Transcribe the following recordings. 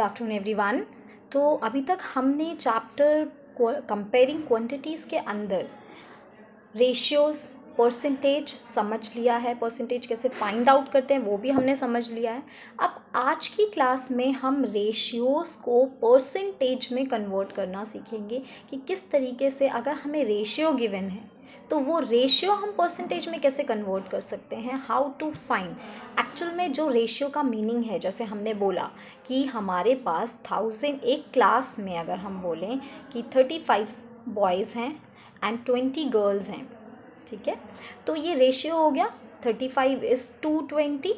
Good afternoon everyone तो अभी तक हमने चैप्टर कंपेयरिंग क्वांटिटीज़ के अंदर रेशियोज़ परसेंटेज समझ लिया है। परसेंटेज कैसे फाइंड आउट करते हैं वो भी हमने समझ लिया है। अब आज की क्लास में हम रेशियोज़ को परसेंटेज में कन्वर्ट करना सीखेंगे कि किस तरीके से अगर हमें रेशियो गिवन है तो वो रेशियो हम परसेंटेज में कैसे कन्वर्ट कर सकते हैं? हाउ टू फाइंड एक्चुअल में जो रेशियो का मीनिंग है, जैसे हमने बोला कि हमारे पास थाउज़ेंड एक क्लास में अगर हम बोलें कि थर्टी फाइव बॉयज़ हैं एंड ट्वेंटी गर्ल्स हैं, ठीक है? तो ये रेशियो हो गया thirty five is to twenty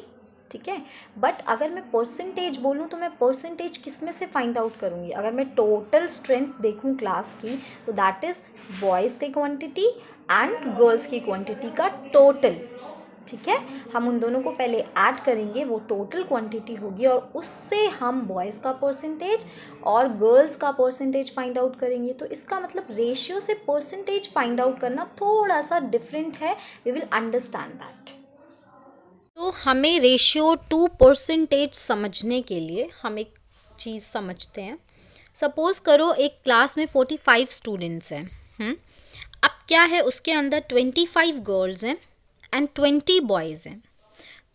ठीक है? बट अगर मैं परसेंटेज बोलूँ तो मैं परसेंटेज किसमें से फाइंड आउट करूँगी? अगर मैं टोटल स्ट्रेंथ देखूँ क्लास की तो दैट इज़ बॉयज़ की क्वांटिटी एंड गर्ल्स की क्वांटिटी का टोटल ठीक है? हम उन दोनों को पहले ऐड करेंगे, वो टोटल क्वांटिटी होगी और उससे हम बॉयज़ का परसेंटेज और गर्ल्स का परसेंटेज फाइंड आउट करेंगे। तो इसका मतलब रेशियो से परसेंटेज फाइंड आउट करना थोड़ा सा डिफरेंट है। वी विल अंडरस्टैंड दैट हमें रेशियो टू परसेंटेज समझने के लिए हम एक चीज़ समझते हैं। सपोज़ करो एक क्लास में फोर्टी फाइव स्टूडेंट्स हैं हम्म? अब क्या है, उसके अंदर ट्वेंटी फाइव गर्ल्स हैं एंड ट्वेंटी बॉयज़ हैं।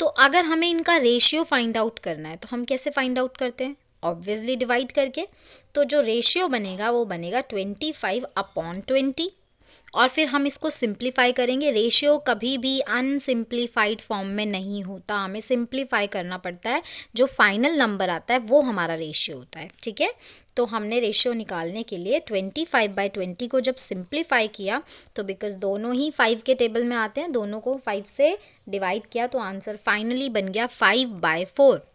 तो अगर हमें इनका रेशियो फाइंड आउट करना है तो हम कैसे फाइंड आउट करते हैं? ऑब्वियसली डिवाइड करके। तो जो रेशियो बनेगा, वो बनेगा ट्वेंटी फाइव अपॉन ट्वेंटी और फिर हम इसको सिंप्लीफाई करेंगे। रेशियो कभी भी अनसिम्प्लीफाइड फॉर्म में नहीं होता। हमें सिंप्लीफाई करना पड़ता है। जो फाइनल नंबर आता है, वो हमारा रेशियो होता है। ठीक है? तो हमने रेशियो निकालने के लिए ट्वेंटी फाइव बाई ट्वेंटी को जब सिंप्लीफाई किया तो बिकॉज़ दोनों ही फाइव के टेबल में आते हैं, दोनों को फाइव से डिवाइड किया तो आंसर फाइनली बन गया फाइव बाय फोर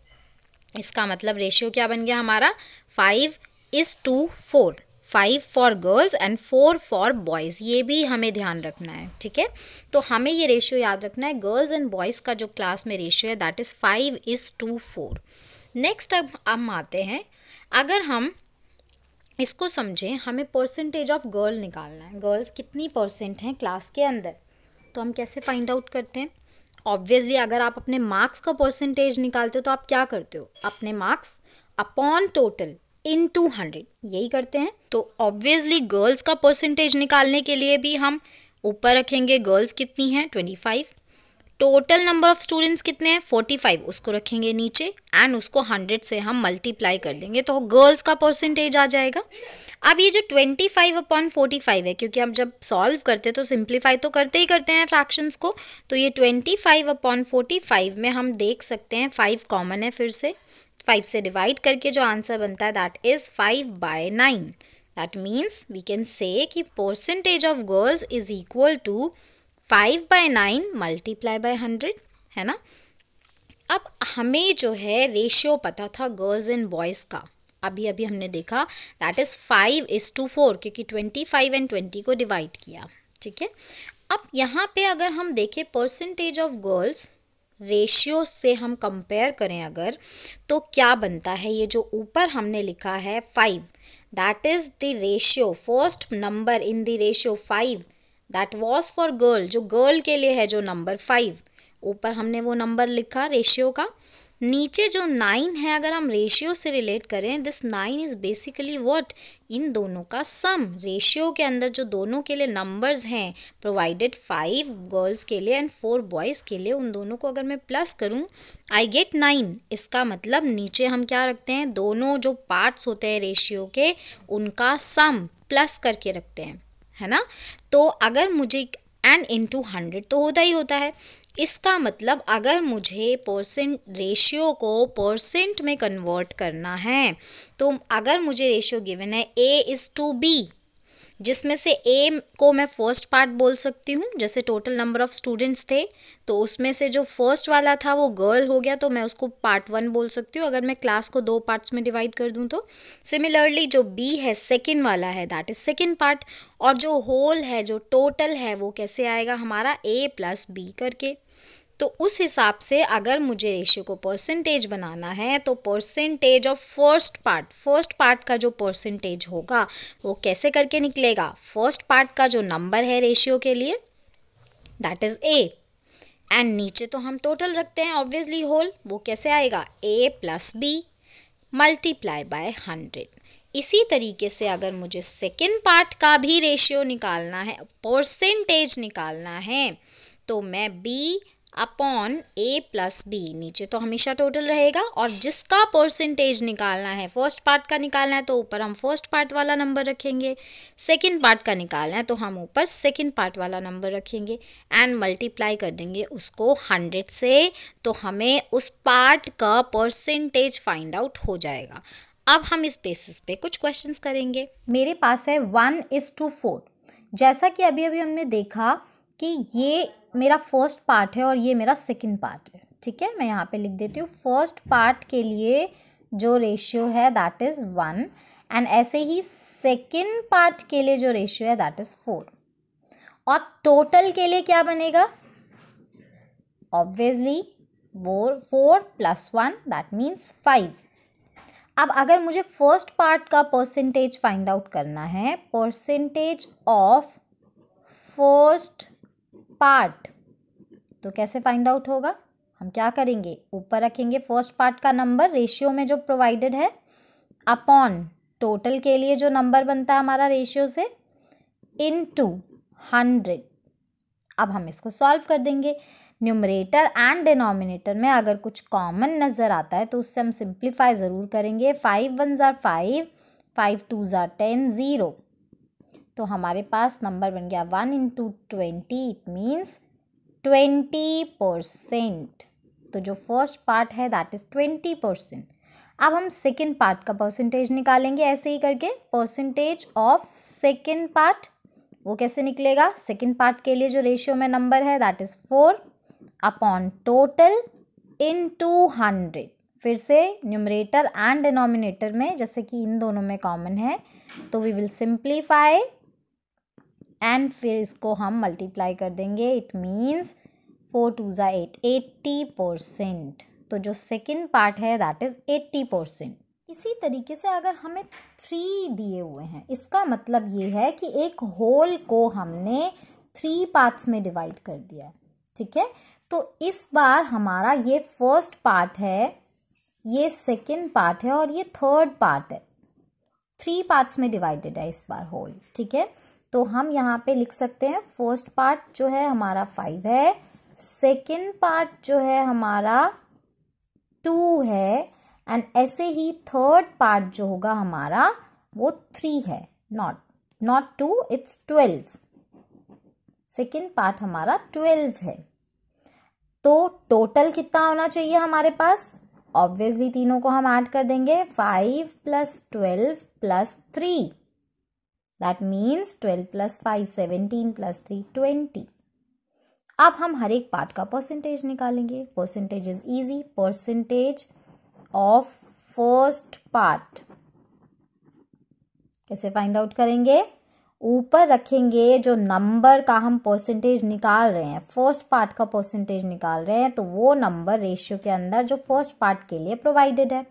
इसका मतलब रेशियो क्या बन गया हमारा? Five is to four five for girls and four for boys ये भी हमें ध्यान रखना है, ठीक है? तो हमें ये रेशियो याद रखना है गर्ल्स एंड बॉयज़ का जो क्लास में रेशियो है that is five is to four next अब हम आते हैं। अगर हम इसको समझें, हमें परसेंटेज ऑफ़ गर्ल निकालना है। गर्ल्स कितनी परसेंट हैं क्लास के अंदर? तो हम कैसे फाइंड आउट करते हैं? ऑब्वियसली अगर आप अपने मार्क्स का परसेंटेज निकालते हो तो आप क्या करते हो? अपने marks upon total in two hundred यही करते हैं। तो ऑब्वियसली गर्ल्स का परसेंटेज निकालने के लिए भी हम ऊपर रखेंगे। गर्ल्स कितनी हैं? Twenty five total number of students कितने हैं? फोर्टी फाइव उसको रखेंगे नीचे एंड उसको हंड्रेड से हम मल्टीप्लाई कर देंगे तो गर्ल्स का परसेंटेज आ जाएगा। अब ये जो ट्वेंटी फाइव अपॉन फोर्टी है, क्योंकि हम जब सॉल्व करते हैं तो सिंप्लीफाई तो करते ही करते हैं फ्रैक्शंस को तो ये ट्वेंटी फाइव अपॉन फोर्टी में हम देख सकते हैं फाइव कॉमन है फिर से। फाइव से डिवाइड करके जो आंसर बनता है that is five by nine that means we can say कि percentage of girls is equal to five by nine multiply by hundred है ना? अब हमें जो है रेशियो पता था गर्ल्स एंड बॉयज़ का। अभी अभी हमने देखा that is five is to four क्योंकि ट्वेंटी फाइव एंड ट्वेंटी को डिवाइड किया, ठीक है? अब यहाँ पे अगर हम देखें परसेंटेज ऑफ़ गर्ल्स रेशियो से हम कंपेयर करें अगर तो क्या बनता है? ये जो ऊपर हमने लिखा है five that is the ratio first number in the ratio five that was for girl जो गर्ल के लिए है जो नंबर फाइव ऊपर हमने वो नंबर लिखा रेशियो का. नीचे जो नाइन है, अगर हम रेशियो से रिलेट करें this nine is basically what इन दोनों का सम रेशियो के अंदर जो दोनों के लिए नंबर्स हैं प्रोवाइडेड फाइव गर्ल्स के लिए एंड फोर बॉयज़ के लिए, उन दोनों को अगर मैं प्लस करूँ आई गेट नाइन इसका मतलब नीचे हम क्या रखते हैं? दोनों जो पार्ट्स होते हैं रेशियो के, उनका सम प्लस करके रखते हैं. है ना? तो अगर मुझे एंड इंटू हंड्रेड तो होता ही होता है। इसका मतलब अगर मुझे परसेंट रेशियो को परसेंट में कन्वर्ट करना है तो अगर मुझे रेशियो गिवन है ए इज़ टू बी जिसमें से ए को मैं फ़र्स्ट पार्ट बोल सकती हूँ, जैसे टोटल नंबर ऑफ़ स्टूडेंट्स थे तो उसमें से जो फ़र्स्ट वाला था, वो गर्ल हो गया तो मैं उसको पार्ट वन बोल सकती हूँ। अगर मैं क्लास को दो पार्ट्स में डिवाइड कर दूँ तो। सिमिलरली जो बी है सेकेंड वाला है दैट इज़ सेकेंड पार्ट और जो होल है, जो टोटल है, वो कैसे आएगा? हमारा ए प्लस बी करके। तो उस हिसाब से अगर मुझे रेशियो को परसेंटेज बनाना है तो percentage of first part first part का जो परसेंटेज होगा, वो कैसे करके निकलेगा? फ़र्स्ट पार्ट का जो नंबर है रेशियो के लिए दैट इज़ ए एंड नीचे तो हम टोटल रखते हैं ऑब्वियसली होल वो कैसे आएगा? A plus B multiply by hundred इसी तरीके से अगर मुझे सेकेंड पार्ट का भी रेशियो निकालना है परसेंटेज निकालना है तो मैं B upon A plus B नीचे तो हमेशा टोटल रहेगा और जिसका परसेंटेज निकालना है फ़र्स्ट पार्ट का निकालना है तो ऊपर हम फ़र्स्ट पार्ट वाला नंबर रखेंगे। सेकंड पार्ट का निकालना है तो हम ऊपर सेकंड पार्ट वाला नंबर रखेंगे एंड मल्टीप्लाई कर देंगे उसको हंड्रेड से तो हमें उस पार्ट का परसेंटेज फाइंड आउट हो जाएगा। अब हम इस बेसिस पे कुछ क्वेश्चंस करेंगे। मेरे पास है वन इज़ टू फोर जैसा कि अभी अभी हमने देखा कि ये मेरा फ़र्स्ट पार्ट है और ये मेरा सेकंड पार्ट है। ठीक है? मैं यहाँ पे लिख देती हूँ। फ़र्स्ट पार्ट के लिए जो रेशियो है दैट इज़ वन एंड ऐसे ही सेकेंड पार्ट के लिए जो रेशियो है दैट इज़ फोर और टोटल के लिए क्या बनेगा? Obviously four four plus one that means five अब अगर मुझे फ़र्स्ट पार्ट का परसेंटेज फाइंड आउट करना है परसेंटेज ऑफ़ फ़र्स्ट पार्ट तो कैसे फाइंड आउट होगा? हम क्या करेंगे? ऊपर रखेंगे फ़र्स्ट पार्ट का नंबर रेशियो में जो प्रोवाइडेड है अपॉन टोटल के लिए जो नंबर बनता है हमारा रेशियो से इन टू हंड्रेड अब हम इसको सॉल्व कर देंगे। न्यूमरेटर एंड डिनोमिनेटर में अगर कुछ कॉमन नज़र आता है तो उससे हम सिंप्लीफाई ज़रूर करेंगे। फाइव वन ज़ार फाइव फाइव टू ज़ार टेन ज़ीरो तो हमारे पास नंबर बन गया one into twenty it means twenty percent तो जो फ़र्स्ट पार्ट है दैट इज़ ट्वेंटी परसेंट अब हम सेकेंड पार्ट का परसेंटेज निकालेंगे ऐसे ही करके। परसेंटेज ऑफ़ सेकेंड पार्ट वो कैसे निकलेगा? सेकेंड पार्ट के लिए जो रेशियो में नंबर है that is four upon total into hundred फिर से न्यूमरेटर एंड डिनोमिनेटर में, जैसे कि इन दोनों में कॉमन है तो वी विल सिंप्लीफाई एंड फिर इसको हम मल्टीप्लाई कर देंगे। इट मीन्स फोर टू ज़ा एट एट्टी परसेंट तो जो सेकेंड पार्ट है दैट इज़ एट्टी परसेंट इसी तरीके से अगर हमें थ्री दिए हुए हैं, इसका मतलब ये है कि एक होल को हमने थ्री पार्ट्स में डिवाइड कर दिया ठीक है? तो इस बार हमारा ये फ़र्स्ट पार्ट है, ये सेकेंड पार्ट है और ये थर्ड पार्ट है। थ्री पार्ट्स में डिवाइडेड है इस बार होल ठीक है? तो हम यहाँ पे लिख सकते हैं फ़र्स्ट पार्ट जो है हमारा फाइव है सेकेंड पार्ट जो है हमारा टू है एंड ऐसे ही थर्ड पार्ट जो होगा हमारा, वो थ्री है not not two it's twelve second part हमारा ट्वेल्व है। तो टोटल कितना होना चाहिए हमारे पास? ऑब्वियसली तीनों को हम ऐड कर देंगे। Five plus twelve plus three that means twelve plus five seventeen plus three twenty अब हम हर एक पार्ट का परसेंटेज निकालेंगे। Percentage is easy percentage of first part कैसे फाइंड आउट करेंगे? ऊपर रखेंगे जो नंबर का हम परसेंटेज निकाल रहे हैं फ़र्स्ट पार्ट का परसेंटेज निकाल रहे हैं तो वो नंबर रेशियो के अंदर जो फ़र्स्ट पार्ट के लिए प्रोवाइडेड है।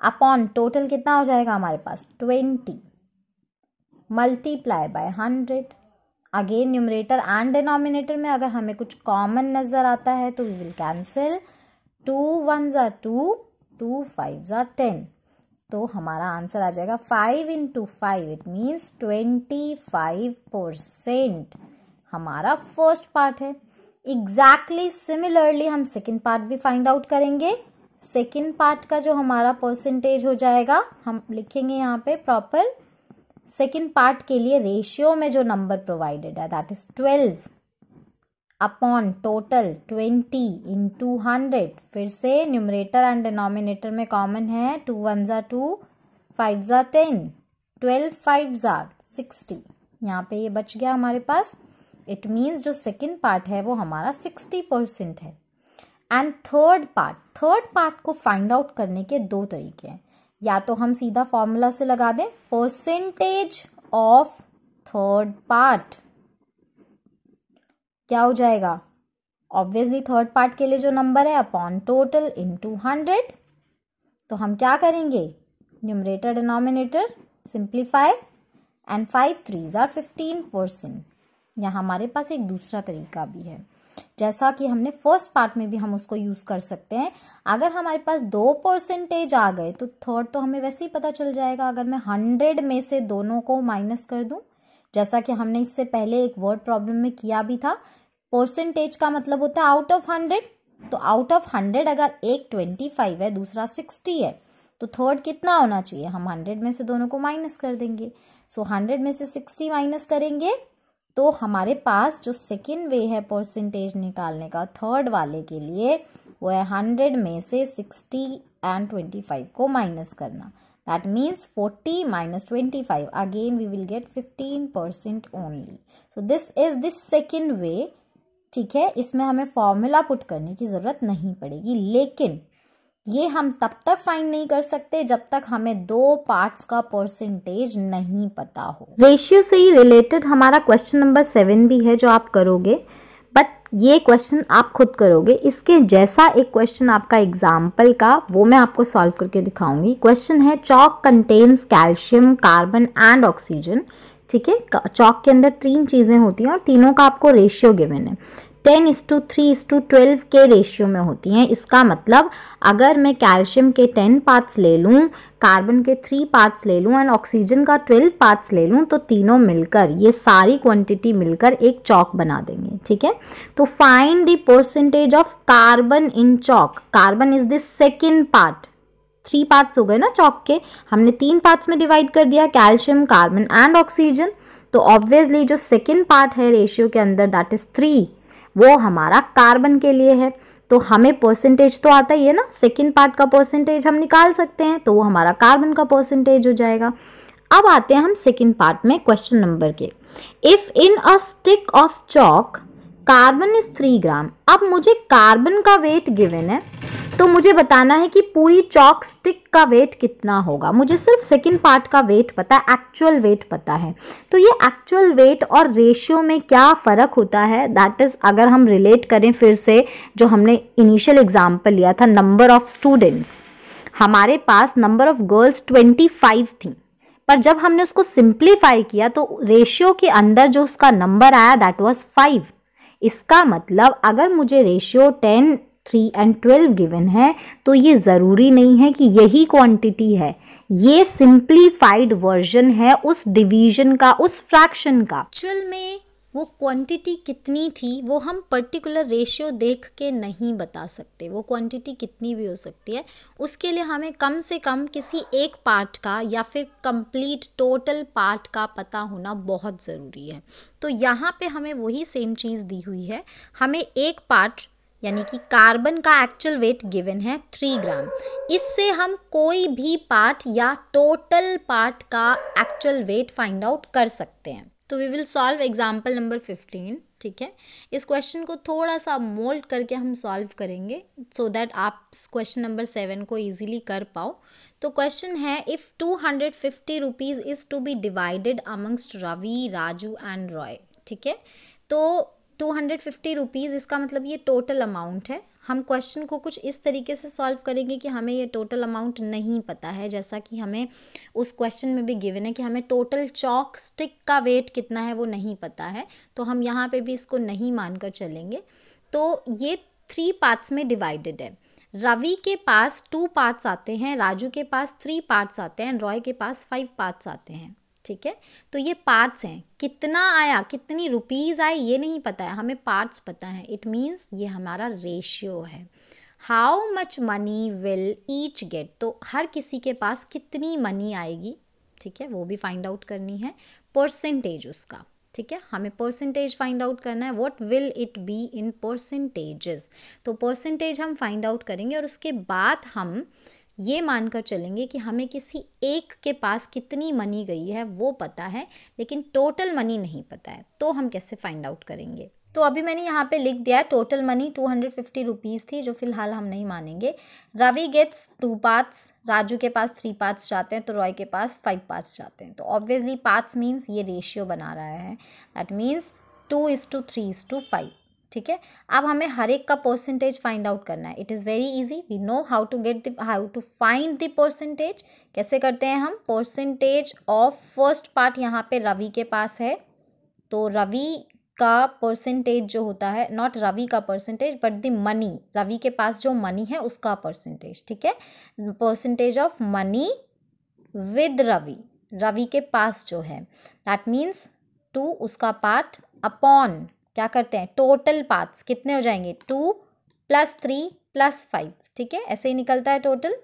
अपॉन टोटल कितना हो जाएगा हमारे पास? Twenty multiply by hundred again numerator and denominator में अगर हमें कुछ कॉमन नज़र आता है तो we will cancel two one ज़ा टू टू फाइव ज़ा टेन तो हमारा आंसर आ जाएगा five into five it means twenty five percent हमारा फ़र्स्ट पार्ट है। एग्जैक्टली सिमिलरली हम सेकेंड पार्ट भी फाइंड आउट करेंगे। सेकेंड पार्ट का जो हमारा परसेंटेज हो जाएगा, हम लिखेंगे यहाँ पे प्रॉपर सेकेंड पार्ट के लिए रेशियो में जो नंबर प्रोवाइडेड है that is twelve upon total twenty into hundred फिर से न्यूमरेटर एंड डिनोमिनेटर में कॉमन है टू वन ज़ा टू फाइव ज़ा टेन ट्वेल्व फाइव ज़ार सिक्सटी यहाँ पे ये बच गया हमारे पास। इट मीन्स जो सेकेंड पार्ट है, वो हमारा सिक्सटी परसेंट है। And third part third part को फाइंड आउट करने के दो तरीके हैं। या तो हम सीधा फॉर्मूला से लगा दें परसेंटेज ऑफ़ थर्ड पार्ट क्या हो जाएगा? ऑब्वियसली थर्ड पार्ट के लिए जो नंबर है upon total in to hundred तो हम क्या करेंगे? Numerator denominator simplify and five three are fifteen percent यहाँ हमारे पास एक दूसरा तरीका भी है। जैसा कि हमने फ़र्स्ट पार्ट में भी हम उसको यूज़ कर सकते हैं। अगर हमारे पास दो परसेंटेज आ गए तो थर्ड तो हमें वैसे ही पता चल जाएगा। अगर मैं हंड्रेड में से दोनों को माइनस कर दूँ जैसा कि हमने इससे पहले एक वर्ड प्रॉब्लम में किया भी था। परसेंटेज का मतलब होता है आउट ऑफ़ हंड्रेड तो आउट ऑफ़ हंड्रेड अगर एक ट्वेंटी फाइव है दूसरा सिक्सटी है तो थर्ड कितना होना चाहिए? हम हंड्रेड में से दोनों को माइनस कर देंगे। सो so, हंड्रेड में से सिक्सटी माइनस करेंगे तो हमारे पास जो सेकेंड वे है परसेंटेज निकालने का थर्ड वाले के लिए वो है हंड्रेड में से सिक्सटी एंड ट्वेंटी फाइव को माइनस करना। Forty minus twenty five again we will get fifteen percent only so this is this second way ठीक है? इसमें हमें फॉर्मूला पुट करने की ज़रूरत नहीं पड़ेगी। लेकिन ये हम तब तक फाइंड नहीं कर सकते जब तक हमें दो पार्ट्स का परसेंटेज नहीं पता हो। रेशियो से ही रिलेटेड हमारा क्वेश्चन नंबर सेवन भी है जो आप करोगे। ये क्वेश्चन आप खुद करोगे। इसके जैसा एक क्वेश्चन आपका एग्ज़ाम्पल का, वो मैं आपको सॉल्व करके दिखाऊँगी। क्वेश्चन है chalk contains calcium carbon and oxygen ठीक है? चौक के अंदर तीन चीज़ें होती हैं और तीनों का आपको रेशियो गिवन है। Ten is to three is to twelve के रेशियो में होती हैं। इसका मतलब अगर मैं कैल्शियम के टेन पार्ट्स ले लूँ कार्बन के थ्री पार्ट्स ले लूँ एंड ऑक्सीजन का ट्वेल्व पार्ट्स ले लूँ तो तीनों मिलकर, ये सारी क्वांटिटी मिलकर एक चौक बना देंगे, ठीक है? तो find the percentage of carbon in chalk carbon is the second part three parts हो गए ना चौक के। हमने तीन पार्ट्स में डिवाइड कर दिया कैल्शियम कार्बन एंड ऑक्सीजन तो ऑब्वियसली जो सेकेंड पार्ट है रेशियो के अंदर दैट इज़ थ्री वो हमारा कार्बन के लिए है। तो हमें परसेंटेज तो आता ही है ना सेकेंड पार्ट का परसेंटेज हम निकाल सकते हैं तो वो हमारा कार्बन का परसेंटेज हो जाएगा। अब आते हैं हम सेकेंड पार्ट में क्वेश्चन नंबर के। If in a stick of chalk carbon is three gram अब मुझे कार्बन का वेट गिवन है। तो मुझे बताना है कि पूरी चॉक स्टिक का वेट कितना होगा। मुझे सिर्फ़ सेकंड पार्ट का वेट पता है एक्चुअल वेट पता है। तो ये एक्चुअल वेट और रेशियो में क्या फ़र्क होता है? दैट इज़ अगर हम रिलेट करें फिर से, जो हमने इनिशियल एग्ज़ाम्पल लिया था नंबर ऑफ़ स्टूडेंट्स हमारे पास number of girls twenty five थी। पर जब हमने उसको सिंप्लीफाई किया तो रेशियो के अंदर जो उसका नंबर आया दैट वॉज़ फाइव इसका मतलब अगर मुझे ratio ten three and twelve given है तो ये ज़रूरी नहीं है कि यही क्वांटिटी है। ये सिंप्लीफाइड वर्जन है उस डिवीज़न का, उस फ्रैक्शन का। एक्चुअल में वो क्वांटिटी कितनी थी, वो हम पर्टिकुलर रेशियो देख के नहीं बता सकते। वो क्वांटिटी कितनी भी हो सकती है, उसके लिए हमें कम से कम किसी एक पार्ट का या फिर कंप्लीट टोटल पार्ट का पता होना बहुत ज़रूरी है। तो यहाँ पे हमें वही सेम चीज़ दी हुई है। हमें एक पार्ट यानी कि कार्बन का एक्चुअल वेट गिवन है थ्री ग्राम इससे हम कोई भी पार्ट या टोटल पार्ट का एक्चुअल वेट फाइंड आउट कर सकते हैं. तो we will solve example number fifteen ठीक है? इस क्वेश्चन को थोड़ा सा मोल्ड करके हम सॉल्व करेंगे सो so दैट आप क्वेश्चन नंबर सेवन को इजीली कर पाओ. तो क्वेश्चन है if two hundred fifty rupees is to be divided amongst Ravi Raju and Roy ठीक है? तो टू हंड्रेड फिफ्टी रुपीज़ इसका मतलब ये टोटल अमाउंट है। हम क्वेश्चन को कुछ इस तरीके से सॉल्व करेंगे कि हमें ये टोटल अमाउंट नहीं पता है, जैसा कि हमें उस क्वेश्चन में भी गिवन है कि हमें टोटल चॉक स्टिक का वेट कितना है वो नहीं पता है। तो हम यहाँ पे भी इसको नहीं मानकर चलेंगे। तो ये थ्री पार्ट्स में डिवाइडेड है। रवि के पास टू पार्ट्स आते हैं, राजू के पास थ्री पार्ट्स आते हैं रॉय के पास फाइव पार्ट्स आते हैं। ठीक है? तो ये पार्ट्स हैं। कितना आया? कितनी रुपीज़ आए? ये नहीं पता है। हमें पार्ट्स पता है। इट मीन्स ये हमारा रेशियो है। How much money will each get तो हर किसी के पास कितनी मनी आएगी? ठीक है? वो भी फाइंड आउट करनी है। परसेंटेज उसका। ठीक है? हमें परसेंटेज फाइंड आउट करना है। What will it be in percentages तो परसेंटेज हम फाइंड आउट करेंगे और उसके बाद हम ये मानकर चलेंगे कि हमें किसी एक के पास कितनी मनी गई है, वो पता है, लेकिन टोटल मनी नहीं पता है। तो हम कैसे फाइंड आउट करेंगे? तो अभी मैंने यहाँ पे लिख दिया है total money two hundred fifty rupees थी, जो फ़िलहाल हम नहीं मानेंगे। Ravi gets two parts Raju के पास थ्री पार्ट्स जाते हैं तो रॉय के पास फाइव पार्ट्स जाते हैं। तो ऑब्वियसली पार्ट्स मीन्स ये रेशियो बना रहा है। That means two is to three is to five ठीक है? अब हमें हर एक का परसेंटेज फाइंड आउट करना है। It is very easy we know how to get the how to find the percentage कैसे करते हैं हम? परसेंटेज ऑफ़ फ़र्स्ट पार्ट यहाँ पे रवि के पास है। तो रवि का परसेंटेज जो होता है नॉट रवि का percentage but the money Ravi के पास जो मनी है, उसका परसेंटेज ठीक है? Percentage of money with Ravi. Ravi के पास जो है। दैट मीन्स टू उसका पार्ट अपॉन क्या करते हैं? टोटल पार्ट्स कितने हो जाएँगे? Two plus three plus five ठीक है? ऐसे ही निकलता है total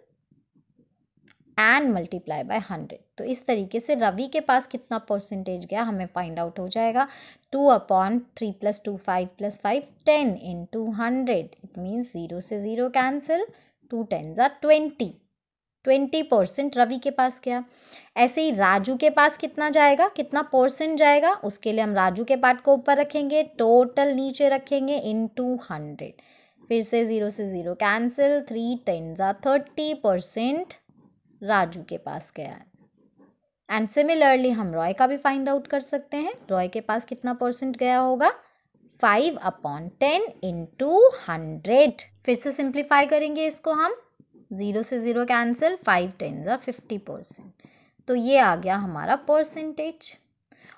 and multiply by hundred तो इस तरीके से रवि के पास कितना परसेंटेज गया, हमें फाइंड आउट हो जाएगा। Two upon three plus two five plus five ten into hundred it means zero से ज़ीरो कैंसिल टू टेन ज़ा ट्वेंटी ट्वेंटी परसेंट रवि के पास गया। ऐसे ही राजू के पास कितना जाएगा? कितना परसेंट जाएगा? उसके लिए हम राजू के पार्ट को ऊपर रखेंगे, टोटल नीचे रखेंगे इन टू हंड्रेड फिर से ज़ीरो से zero cancel three ten are thirty percent Raju के पास गया है। एंड सिमिलरली हम रॉय का भी फाइंड आउट कर सकते हैं। रॉय के पास कितना परसेंट गया होगा? Five upon ten into hundred फिर से सिंप्लीफाई करेंगे इसको हम। ज़ीरो से ज़ीरो कैंसिल फाइव टेन ज़ा फिफ्टी परसेंट तो ये आ गया हमारा परसेंटेज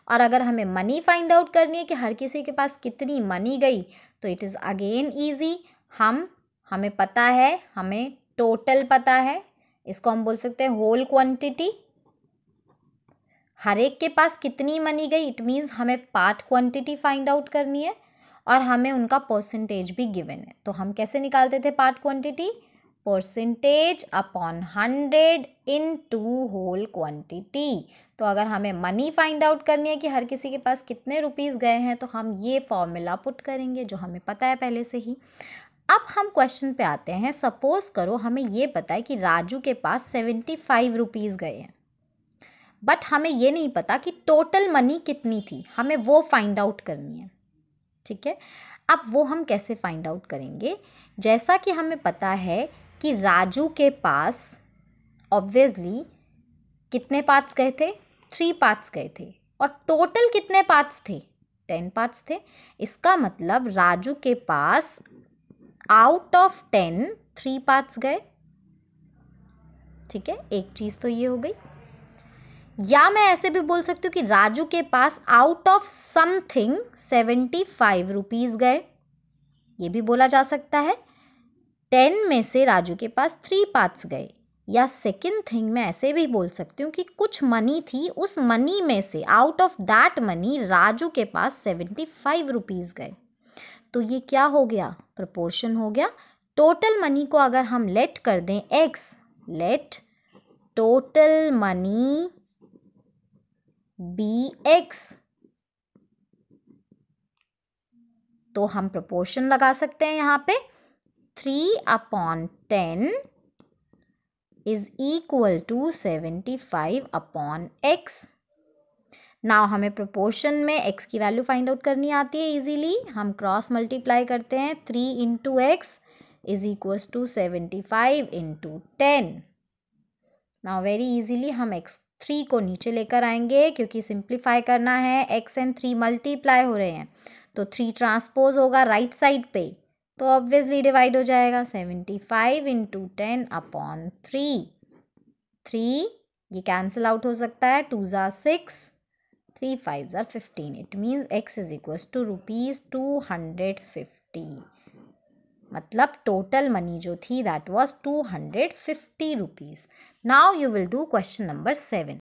और अगर हमें मनी फाइंड आउट करनी है कि हर किसी के पास कितनी मनी गई तो इट इज़ अगेन ईजी हम, हमें पता है, हमें टोटल पता है. इसको हम बोल सकते हैं होल क्वांटिटी हर एक के पास कितनी मनी गई इट मीन्स हमें पार्ट क्वांटिटी फाइंड आउट करनी है और हमें उनका परसेंटेज भी गिवन है. तो हम कैसे निकालते थे part quantity percentage upon hundred into whole quantity तो अगर हमें मनी फाइंड आउट करनी है कि हर किसी के पास कितने रुपीज़ गए हैं तो हम ये फॉर्मूला पुट करेंगे, जो हमें पता है पहले से ही। अब हम क्वेश्चन पे आते हैं। सपोज़ करो हमें ये पता है कि राजू के पास सेवेंटी फाइव रुपीज़ गए हैं। बट हमें ये नहीं पता कि टोटल मनी कितनी थी। हमें वो फाइंड आउट करनी है। ठीक है? अब वो हम कैसे फाइंड आउट करेंगे? जैसा कि हमें पता है कि राजू के पास ऑब्वियसली कितने पार्ट्स गए थे? थ्री पार्ट्स गए थे। और टोटल कितने पार्ट्स थे? टेन पार्ट्स थे। इसका मतलब राजू के पास out of ten three parts गए। ठीक है? एक चीज़ तो ये हो गई। या मैं ऐसे भी बोल सकती हूँ कि राजू के पास out of something seventy five rupees गए। ये भी बोला जा सकता है। टेन में से राजू के पास थ्री पार्ट्स गए। या सेकेंड थिंग मैं ऐसे भी बोल सकती हूँ कि कुछ मनी थी, उस मनी में से out of that money Raju के पास सेवेंटी फाइव रुपीज़ गए। तो ये क्या हो गया? प्रपोर्शन हो गया। टोटल मनी को अगर हम लेट कर दें x let total money be x तो हम प्रपोर्शन लगा सकते हैं यहाँ पे। Three upon ten is equal to seventy five upon x now हमें प्रोपोर्शन में x की वैल्यू फाइंड आउट करनी आती है इजीली हम क्रॉस मल्टीप्लाई करते हैं. Three into x is equals to seventy five into ten now very easily हम एक्स थ्री को नीचे लेकर आएँगे क्योंकि सिंप्लीफाई करना है. एक्स एंड थ्री मल्टीप्लाई हो रहे हैं. तो थ्री ट्रांसपोज होगा राइट साइड पे. तो ऑब्वियसली डिवाइड हो जाएगा seventy five into ten upon three three ये कैंसिल आउट हो सकता है. Two tsar six three five tsar fifteen it means x is equals to rupees two hundred fifty मतलब टोटल मनी जो थी that was two hundred fifty rupees now you will do question number seven